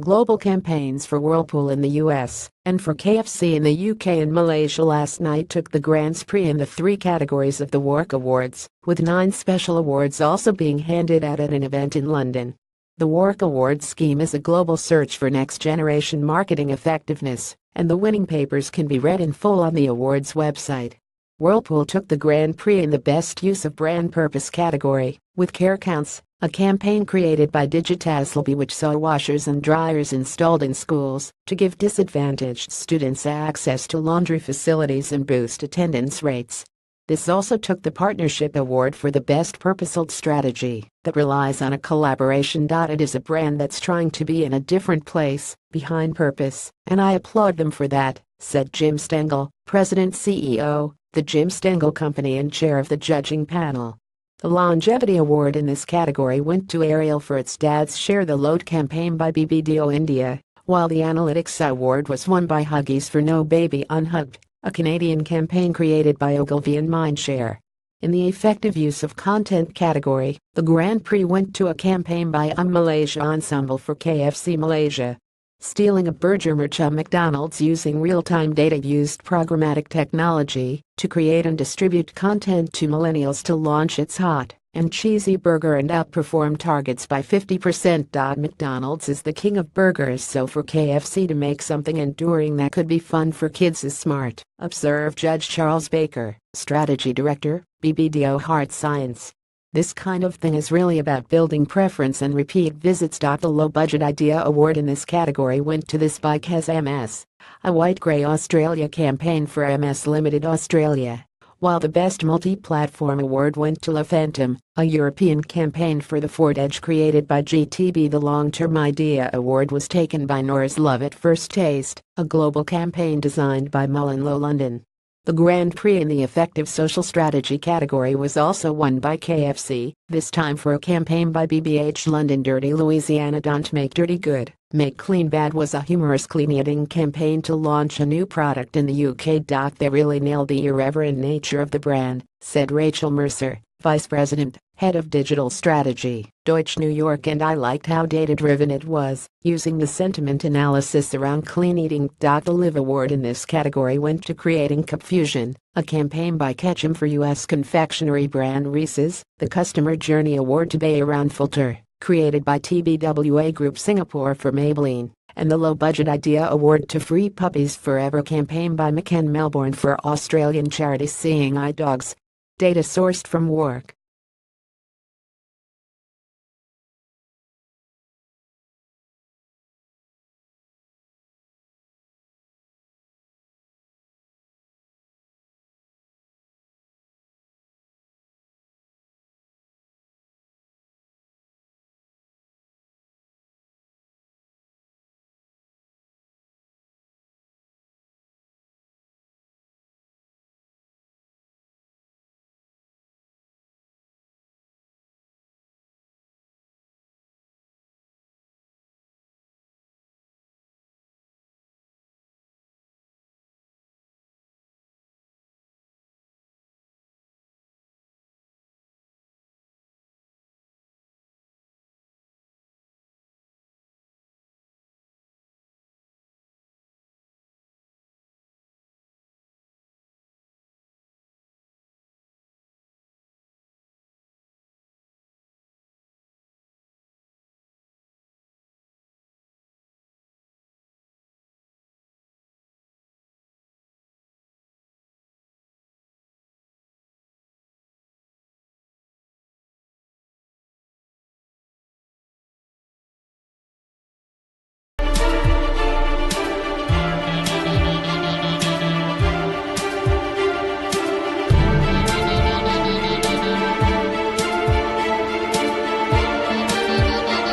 global campaigns for Whirlpool in the US and for KFC in the UK and Malaysia last night took the Grand Prix in the three categories of the WARC Awards, with nine special awards also being handed out at an event in London. The WARC Awards scheme is a global search for next generation marketing effectiveness, and the winning papers can be read in full on the awards website. Whirlpool took the Grand Prix in the Best Use of Brand Purpose category, with Care Counts, a campaign created by DigitasLBi which saw washers and dryers installed in schools to give disadvantaged students access to laundry facilities and boost attendance rates. This also took the Partnership Award for the Best Purposeful Strategy that relies on a collaboration. It is a brand that's trying to be in a different place, behind purpose, and I applaud them for that, said Jim Stengel, President CEO, the Jim Stengel Company and chair of the judging panel. The Longevity Award in this category went to Ariel for its Dads Share the Load campaign by BBDO India, while the Analytics Award was won by Huggies for No Baby Unhugged, a Canadian campaign created by Ogilvy and Mindshare. In the effective use of content category, the Grand Prix went to a campaign by Um Malaysia Ensemble for KFC Malaysia, stealing a Burger on McDonald's using real-time data used programmatic technology to create and distribute content to millennials to launch its hot and cheesy burger and outperform targets by 50%. McDonald's is the king of burgers so for KFC to make something enduring that could be fun for kids is smart, observed Judge Charles Baker, Strategy Director, BBDO Heart Science. This kind of thing is really about building preference and repeat visits. The Low Budget Idea Award in this category went to this by Kes MS, a White Grey Australia campaign for MS Limited Australia, while the Best Multi-Platform Award went to La Phantom, a European campaign for the Ford Edge created by GTB. The Long-Term Idea Award was taken by Knorr's Love at First Taste, a global campaign designed by MullenLowe London. The Grand Prix in the Effective Social Strategy category was also won by KFC, this time for a campaign by BBH London Dirty Louisiana Don't Make Dirty Good, Make Clean Bad was a humorous clean eating campaign to launch a new product in the UK. They really nailed the irreverent nature of the brand, said Rachel Mercer, Vice President, Head of Digital Strategy, Deutsch New York and I liked how data-driven it was, using the sentiment analysis around clean eating. The Live Award in this category went to Creating Confusion, a campaign by Ketchum for U.S. confectionery brand Reese's, the Customer Journey Award to Bay around Filter, created by TBWA Group Singapore for Maybelline, and the Low Budget Idea Award to Free Puppies Forever campaign by McCann Melbourne for Australian charity Seeing Eye Dogs. Data sourced from WARC.